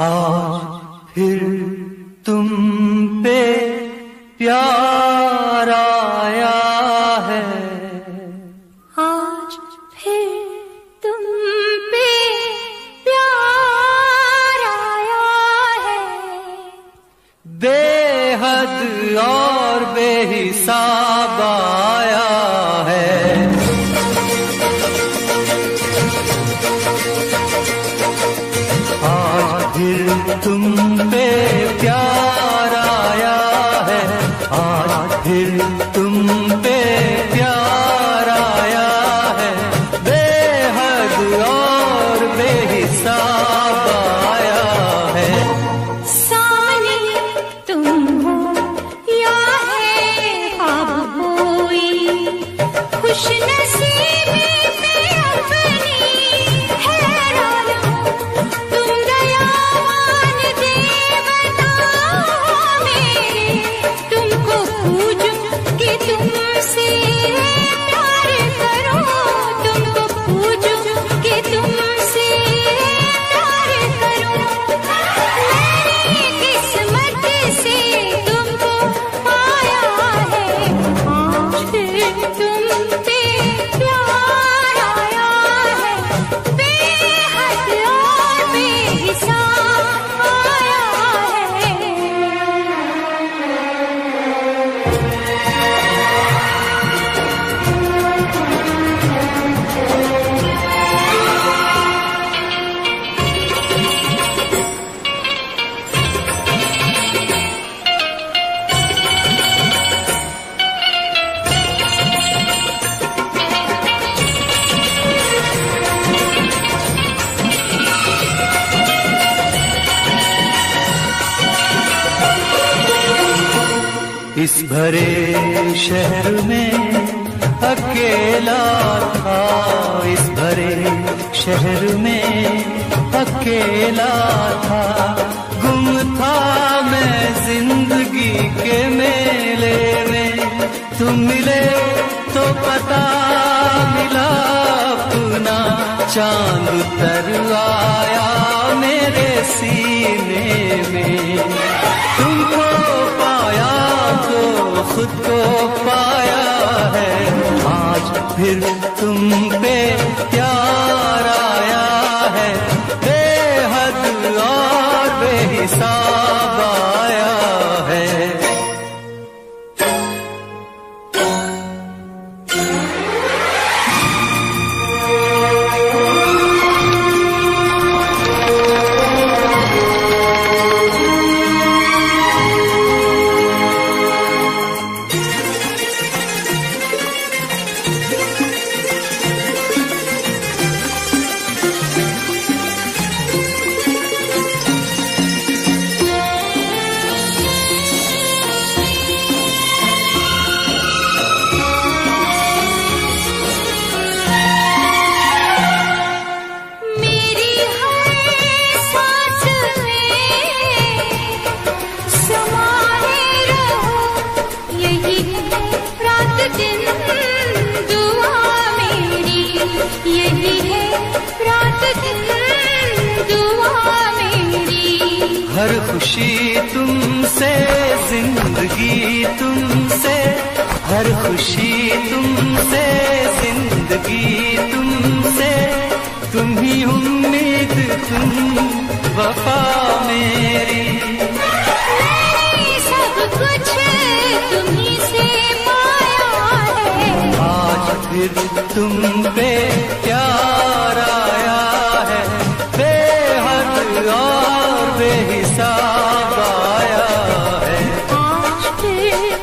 आज फिर तुम पे प्यार आया है। आज फिर तुम पे प्यार आया है। बेहद और बेहिसाब आया तुम पे प्यार आया है। आज फिर तुम पे प्यार आया है। बेहद और बेहिसाब कि इस भरे शहर में अकेला था। इस भरे शहर में अकेला था। गुम था मैं ज़िंदगी के मेले में। तुम मिले तो पता मिला, अपना चाँद उतर आया मेरे सीने फिर तुम पे प्यार आया है। हर खुशी तुमसे ज़िंदगी तुमसे। हर खुशी तुमसे ज़िंदगी तुमसे। तुम ही उम्मीद तुम वफा मेरी। सब कुछ तुम्ही से पाया है। आज फिर तुम पे प्यार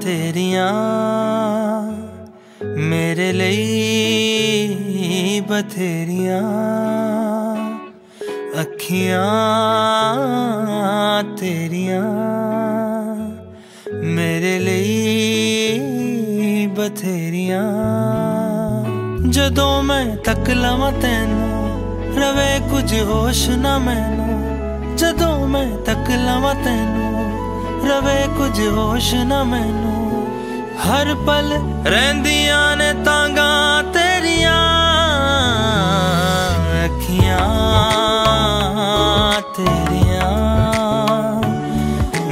ਤੇਰੀਆਂ ਮੇਰੇ ਲਈ ਬਥੇਰੀਆਂ ਅੱਖੀਆਂ ਤੇਰੀਆਂ ਮੇਰੇ ਲਈ ਬਥੇਰੀਆਂ ਜਦੋਂ ਮੈਂ ਤੱਕ ਲਵਾਂ ਤੈਨੂੰ ਰਵੇ ਕੁਝ ਹੋਸ਼ ਨਾ ਮੈਨੂੰ ਜਦੋਂ ਮੈਂ ਤੱਕ ਲਵਾਂ ਤੈਨੂੰ ਰਵੇ ਕੁਝ ਹੋਸ਼ ਨਾ ਮੈਨੂੰ। ਹਰ ਪਲ ਰਹਿੰਦੀਆਂ ਨੇ ਤਾਂਗਾ ਤੇਰੀਆਂ, ਅੱਖੀਆਂ ਤੇਰੀਆਂ।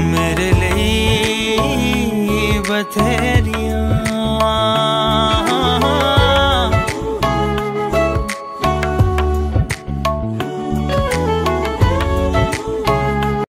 ਮੇਰੇ ਲਈ ਬਥੇਰੀਆਂ।